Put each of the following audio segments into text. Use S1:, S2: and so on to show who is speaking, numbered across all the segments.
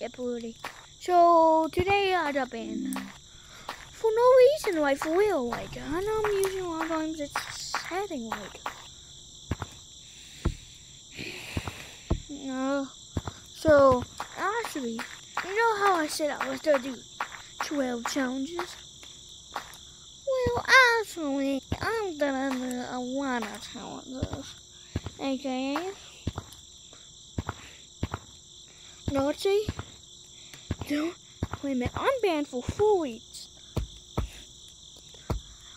S1: Yep, already. So today I got in for no reason, like for real. Like I know I'm using a lot of times it's setting like. No. Uh, so actually, you know how I said I was gonna do 12 challenges? Well, actually, I'm gonna do a lot of challenges. Okay. Naughty. No, wait a minute. I'm banned for four weeks.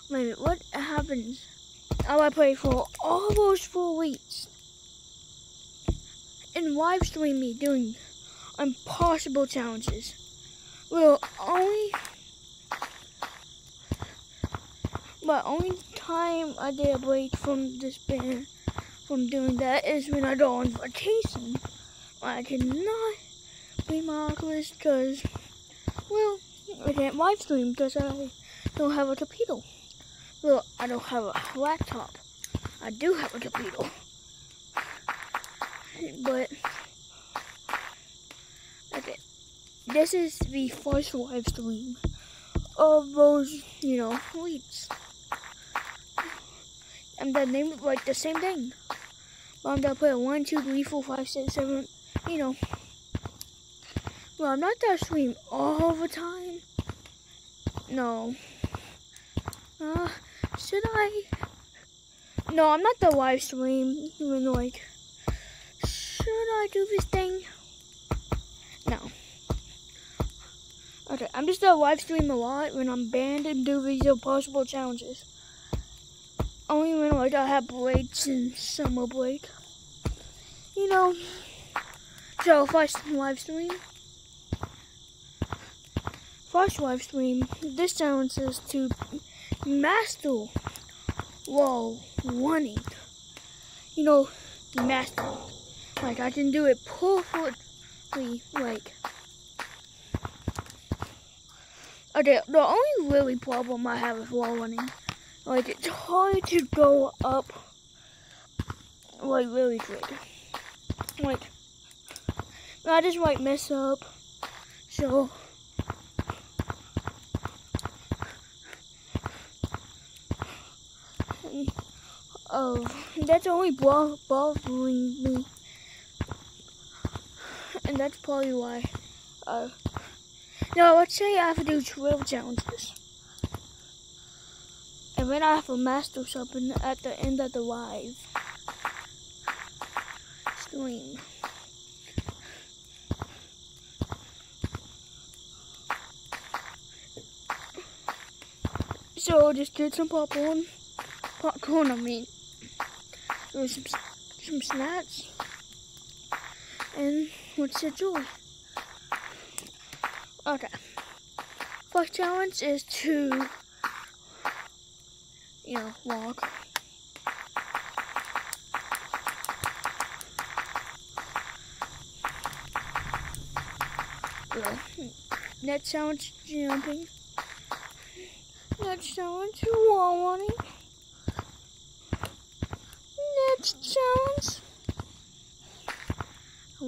S1: Wait a minute. What happens? Oh, I play for all those four weeks and live stream me doing impossible challenges. Well, only, my only time I did a break from this band from doing that is when I go on vacation. I cannot be because, well, I can't live stream because I don't have a torpedo. Well, I don't have a laptop. I do have a torpedo. But, okay. This is the first live stream of those, you know, weeks. And the name like the same thing. But I'm gonna put one, two, three, four, five, six, seven, you know. Well, I'm not gonna stream all the time. No. Uh, should I? No, I'm not the live stream. Even like, should I do this thing? No. Okay, I'm just gonna live stream a lot when I'm banned and do these impossible challenges. Only when like I have breaks and summer break. You know. So if I live stream, first live stream, this challenge is to master wall running. You know, master. Like I can do it perfectly. Like. Okay, the only really problem I have with wall running, like it's hard to go up like really good. Like I just might mess up. So Oh, that's only bo bothering me. And that's probably why. Uh, now, let's say I have to do 12 challenges. And then I have to master something at the end of the live stream. So just get some popcorn. Popcorn, I mean. Some, some snacks. And what's the joy? Okay. First challenge is to, you know, walk. Yeah. Next challenge, jumping. Next challenge, wall running. Next challenge,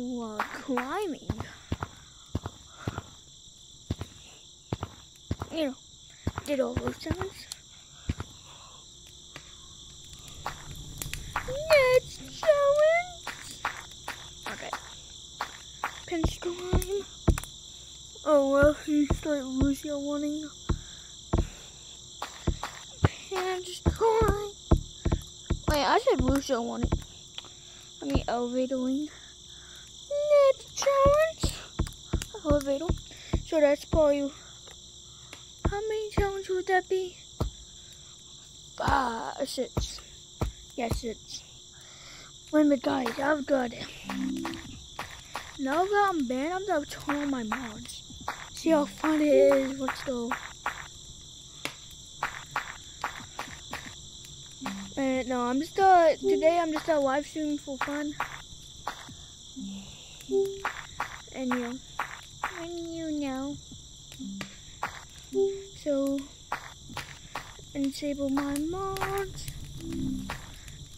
S1: wall climbing. You know, did all those challenges. Next challenge. Okay. Pinch climb. Oh well, you start losing your warning. Climb. Wait, I said your warning. I mean elevatoring. Next challenge. Elevator. So that's probably how many challenges would that be? Five, six. Yes, a minute, guys. I've got it. Now that I'm banned, I'm gonna turn on my mods. See how fun it is. Let's go. And no, I'm just uh today I'm just a live stream for fun and you and you know. So enable my mods.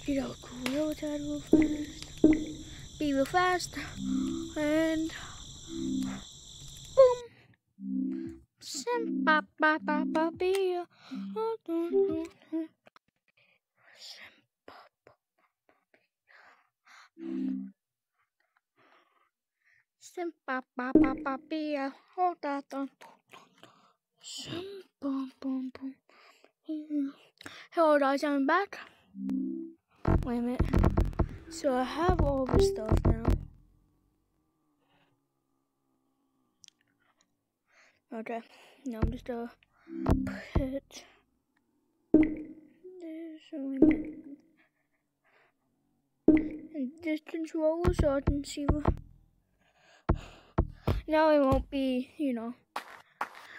S1: Get out Gorilla Tag real fast. Be real fast and boom. Simba, ba, ba, ba, be oh, Simba, be. Hold that on. Simba boom boom. Hold on, I'm back. Wait a minute. So I have all the stuff now. Okay, now I'm just gonna put this and this control so I can see what. Now it won't be, you know,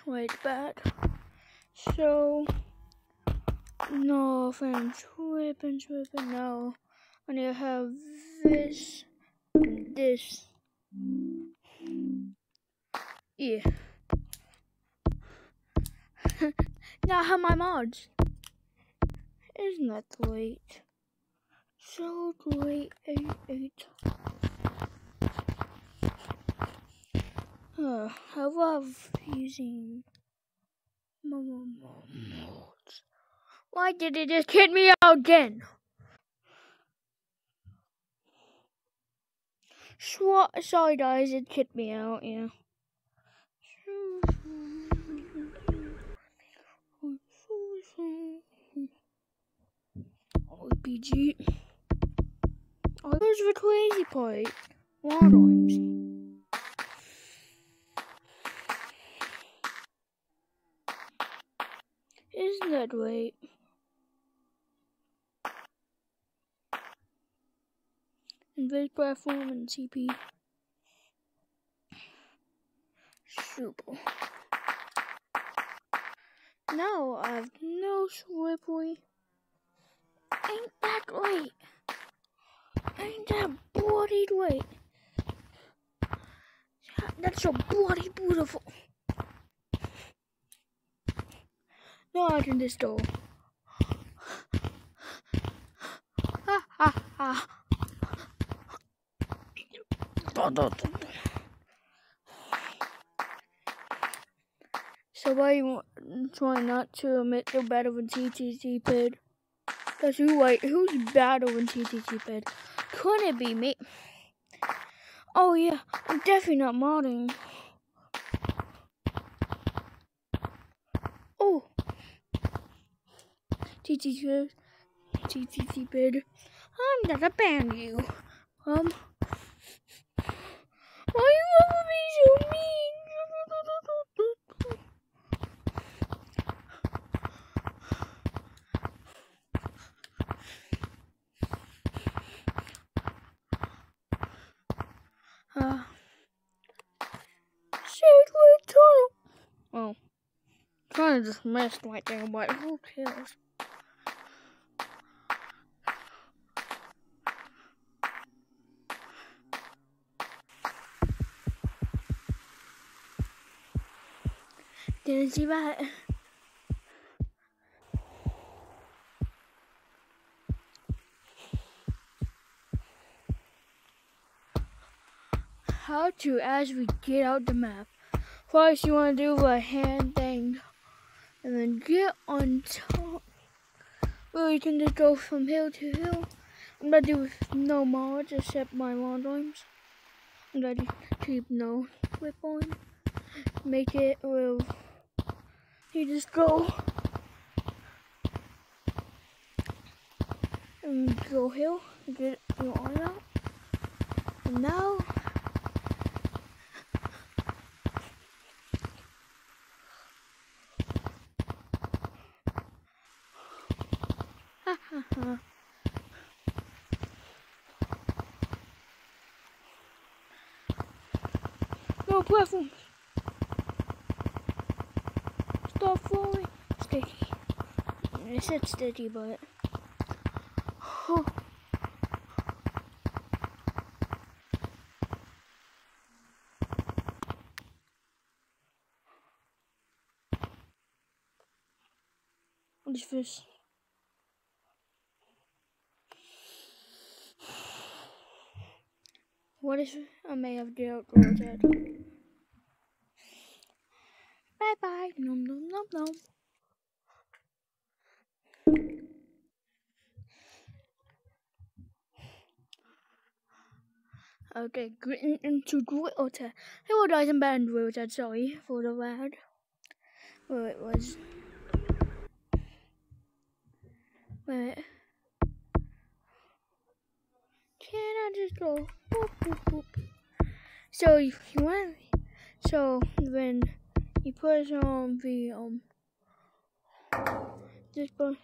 S1: right back. So, no, friends, whipping, whipping, no. I need to have this, this. Yeah. now I have my mods. Isn't that great? So great, 8 8. I love using mods. Why did it just hit me out again? Sorry guys, it kicked me out, yeah. RPG. Oh, there's the crazy part. Waterworms. Isn't that right? Invade platform and CP. Super. Now I have no slippery. Ain't that right? Ain't that bloody great? That's so bloody beautiful. Now I can just go. Ha ha ha. Somebody try not to admit they're better than TTTPig. That's who wait, who's better than TTTPig? Couldn't it be me? Oh yeah, I'm definitely not modding. Oh, TTT TTTPig. I'm gonna ban you. Um. Why you love me so mean? Uh, Shadwood tunnel. Oh, kind of just messed right there, but who cares? Didn't see that. How to as we get out the map. First you want to do a hand thing and then get on top. Well you can just go from hill to hill. I'm gonna do no mods except my mod rhymes. I'm gonna keep no whip on. Make it with you just go and go hill, get your arm out. And now. No platform. I said sticky, but. What is this? What if I may have the outdoors head? Bye bye. Nom nom nom nom. Okay, written into Twitter. Hello, guys, and band Twitter. Sorry for the bad. Well, it was. Wait. Can I just go? Boop, boop, boop. So you want? So when you put on the um this one.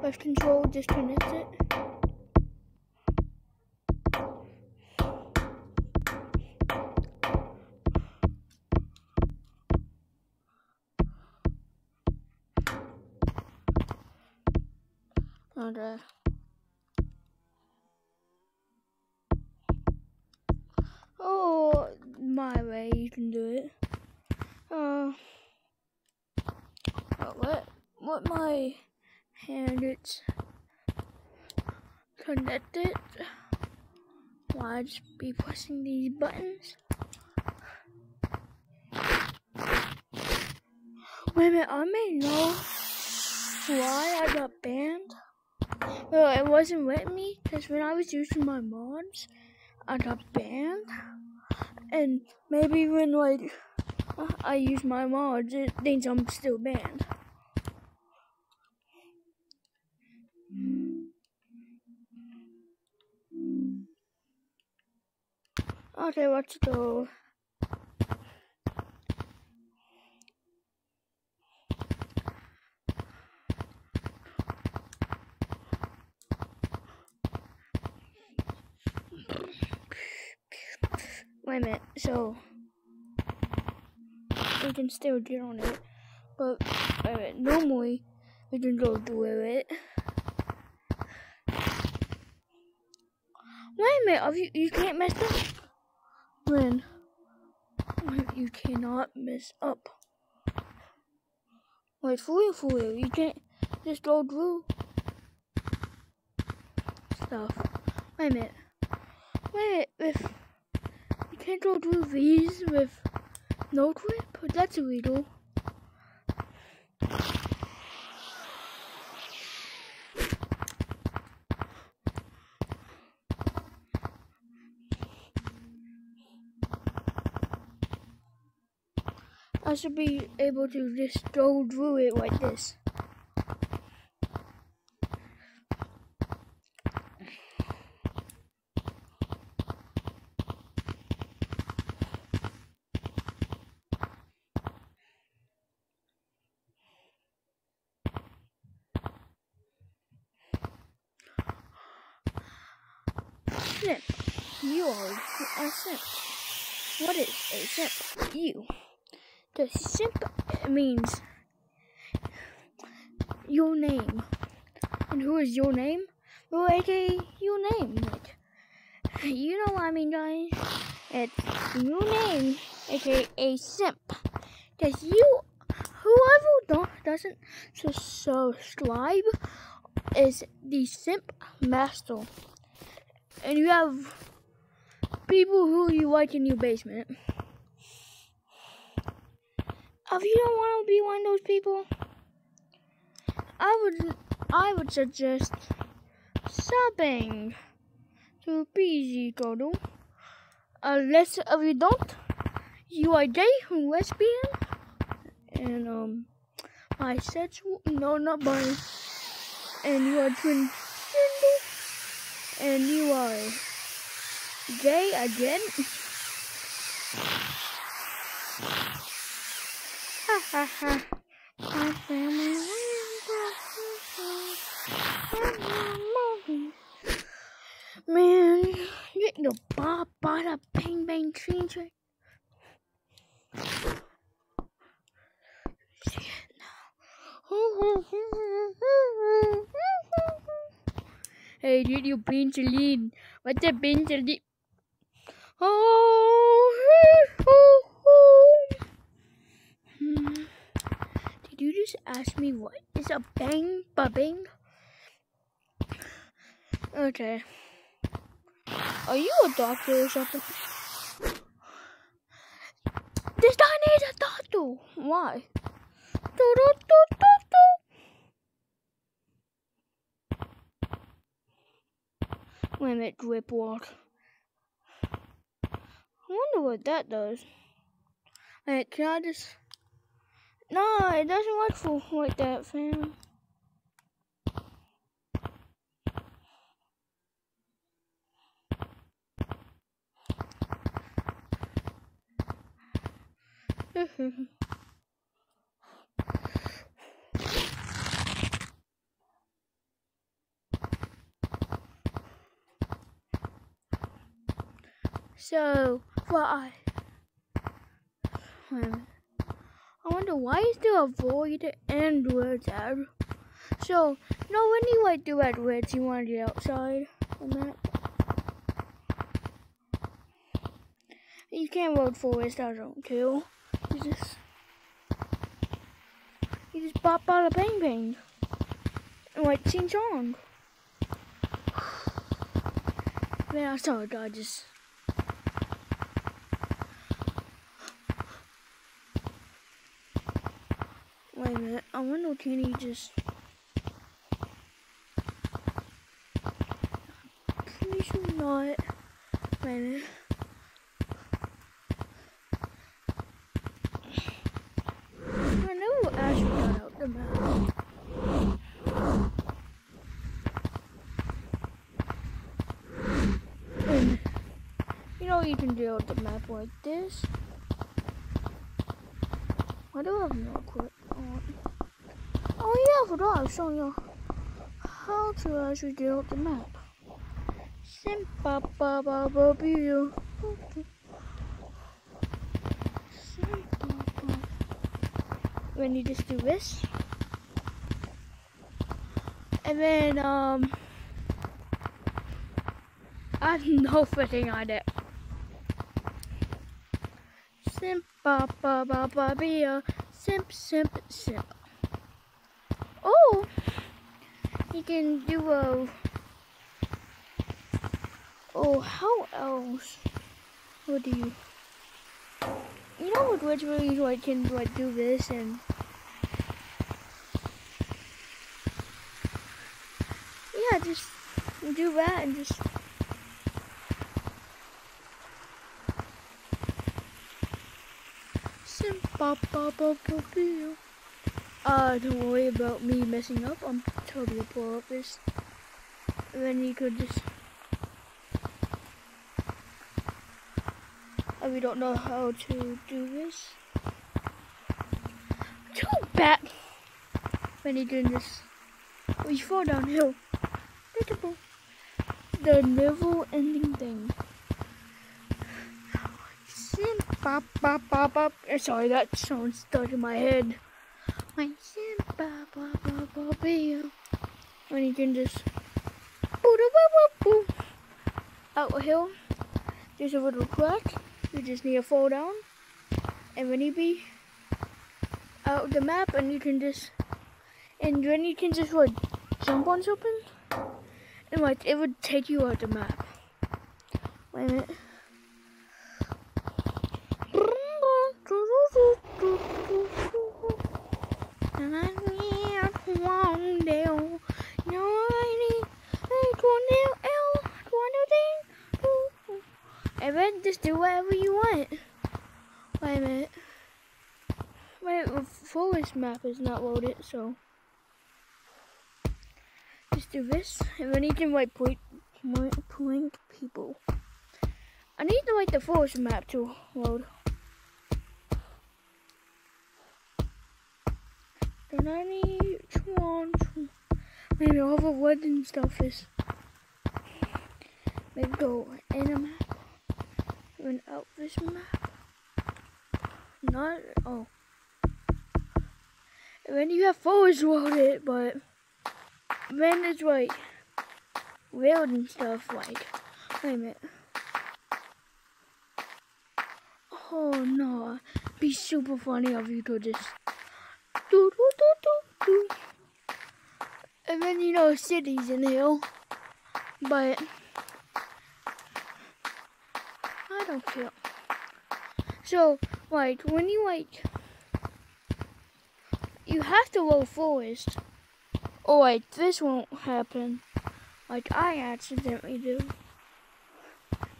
S1: Left control just to disconnects it. Okay. Oh, my way you can do it. Uh, what? What my and it's connected. Why I just be pressing these buttons? Wait a minute, I may know why I got banned. Well, it wasn't with me because when I was using my mods, I got banned. And maybe when like I use my mods, it thinks I'm still banned. Okay, let's go. Wait a minute, so we can still get on it, but normally we can go through it. Wait a minute, you, you can't mess up. You cannot mess up. Wait, for real, for you can't just go through stuff. Wait a minute. Wait, if you can't go through these with no clip, that's illegal. Should be able to just go through it like this. Simp. You are a simp. What is a simp? You. The simp means your name. And who is your name? Well, aka your name. Like, you know what I mean, guys. It's your name, aka a simp. Because you, whoever don't, doesn't subscribe is the simp master. And you have people who you like in your basement. If you don't want to be one of those people, I would I would suggest subbing to PG Total. Unless if you don't, you are gay, lesbian, and um bisexual, no, not bi, and you are transgender, and you are gay again. Man, get the bob bada bang bang train train. Hey, did you pinch lead? What's a pinch lead? Oh, just ask me what is a bang ba bang? Okay. Are you a doctor or something? This guy needs a doctor. Why? Do, do, do, do, do. Wait a walk. I wonder what that does. Wait, can I just... No, it doesn't work for like that, fam. so, why? Wait wonder why is there a void and words out? So, no, when you like do words, you want to get outside on that. You can't vote for it, I don't kill. You just, you just pop out a bang bang. And like sing song. Man, I saw a guy just Wait a minute, I wonder can he just... Please not. Wait a minute. I know Ash got out the map. You know you can do the map like this. Why do I have no clue. Yeah, I forgot I showing you how to actually build the map. Simpa ba ba When you just do this. And then um I have no footing on it. Simp ba ba ba ba ba simp simp simp. Oh, you can do a. Oh, how else would you? You know what? Which really like can like do this and. Yeah, just do that and just. Sim Uh, don't worry about me messing up. I'm totally pull up this. And then you could just. And we don't know how to do this. Too bad. When you can just. We fall downhill. The never ending thing. Bop, bop, bop, bop. Sorry, that sound stuck in my head my ba ba ba ba ba when you can just out a hill. There's a little crack. You just need to fall down. And when you be out the map and you can just and then you can just like jump on something? And like it would take you out the map. Wait a minute Just do whatever you want. Wait a minute. Wait, the forest map is not loaded, so just do this, and then you can like point, point, point people. I need to like the forest map to load. Then I need one, maybe all the wood and stuff is maybe go in a map even out this map. Not oh. Then you have forest loaded, but then it's like railed and stuff like wait a minute. Oh no. Be super funny if you could just do do do do do. And then you know cities in hill. But don't care. So, like, when you, like, you have to roll forest, or, like, this won't happen, like I accidentally do.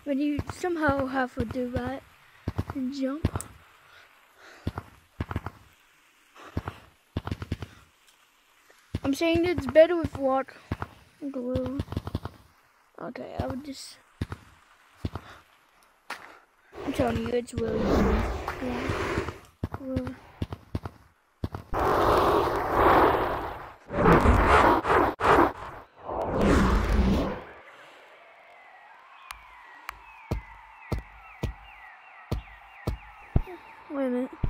S1: But you somehow have to do that and jump. I'm saying it's better with what glue. Okay, I would just. Telling you, it's really good. Wait a minute.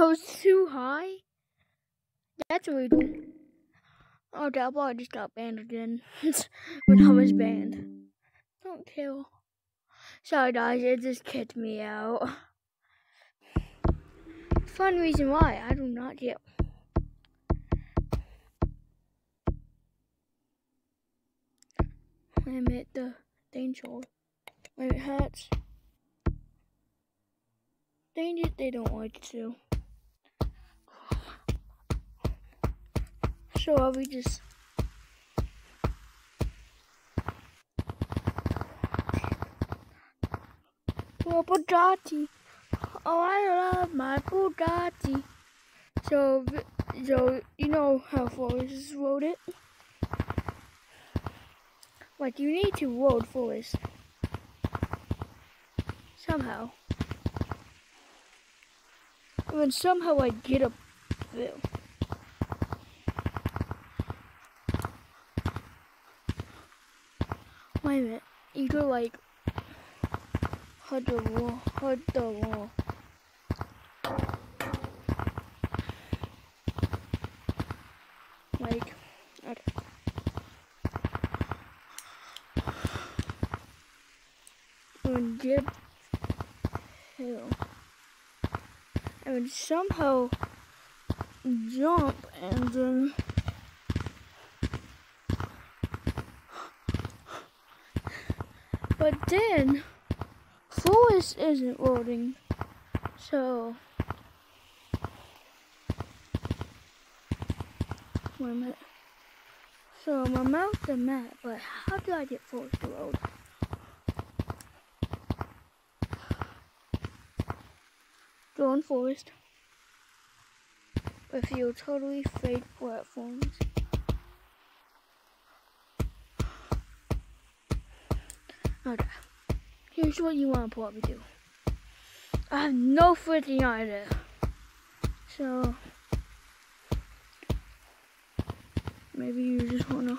S1: Was too high? That's illegal. Oh, that ball just got banned again. when I was banned. Don't kill. Sorry guys, it just kicked me out. Fun reason why I do not get. Limit the danger. When Limit hats. Danger they don't like to. So are we just Oh, Bugatti. Oh, I love my Bugatti. So, so you know how Forest wrote it? Like, you need to road Forest. Somehow. And then somehow I get a bill. A minute. You go like hug the wall, hug the wall. Like, okay. And dip hill. And somehow jump and then But then, Forest isn't loading, so. Wait a minute. So my mouth the map, but how do I get Forest to load? Drone Forrest. With your totally fake platforms. Okay. Here's what you want to probably do. I have no freaking idea. So maybe you just wanna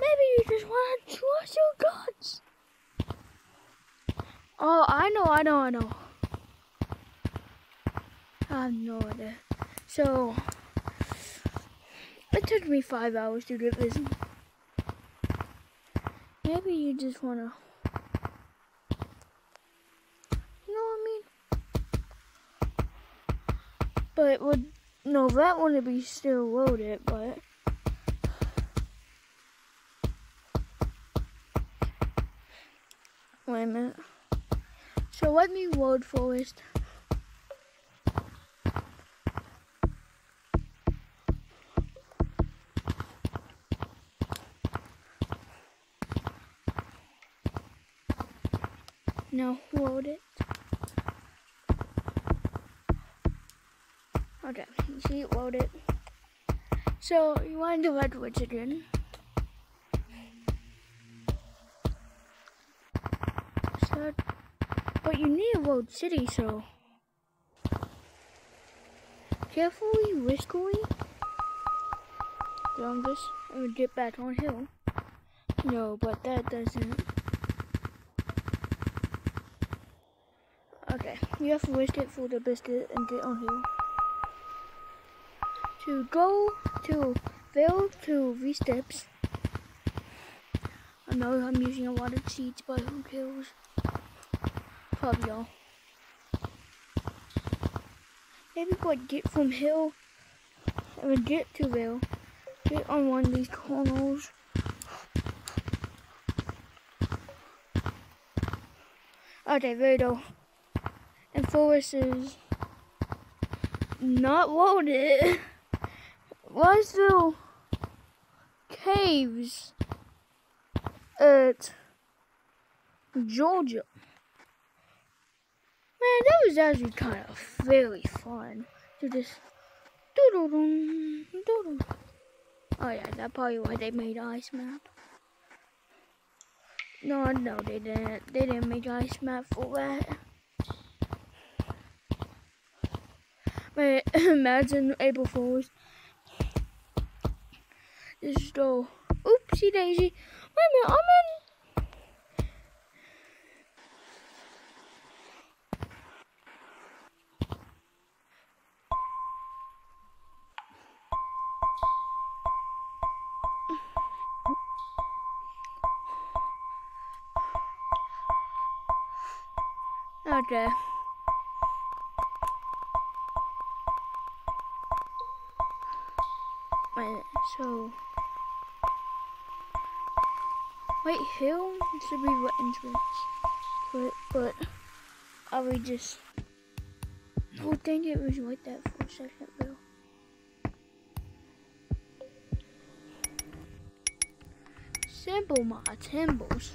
S1: Maybe you just wanna trust your guts. Oh, I know, I know, I know. I have no idea. So it took me five hours to get this. Maybe you just wanna. You know what I mean? But would. No, that one wouldn't be still loaded, but. Wait a minute. So let me load Forest. No, load it. Okay, you see it loaded. So you want to do Redwoods again. So, but you need a load city, so carefully, riskily. So I'm just uh, get back on hill. No, but that doesn't. Okay, you have to risk it for the biscuit and get on here. To go to Vale to V steps, I know I'm using a lot of cheats, but who cares? Probably y'all. Maybe like get from hill and get to Vale. Get on one of these corners. Okay, Vado. And Forest is not loaded. Why there caves at Georgia? Man, that was actually kind of very fun to just doo doo doo Oh yeah, that's probably why they made ice map. No, no, they didn't. They didn't make ice map for that. Man, imagine April Fools. Just go, oopsie daisy. Wait a minute, I'm in Okay. So... Wait, hill should be what entrance to it, but I would just... Oh dang it, was like that for a second, Bill. Simple my timbers.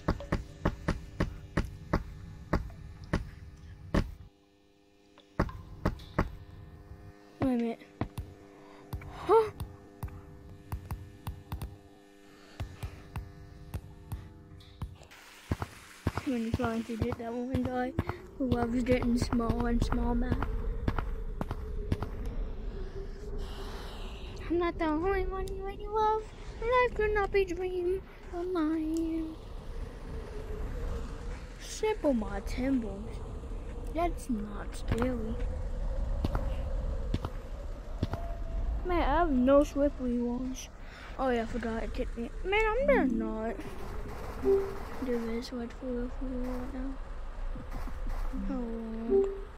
S1: when you're trying to get that one guy who loves getting small and small map. I'm not the only one you really love. Life could not be dream of mine. Simple my timbers. That's not scary. Man, I have no Swiftly ones. Oh yeah, I forgot it hit me. Man, I'm gonna not white photo for right now. Oh.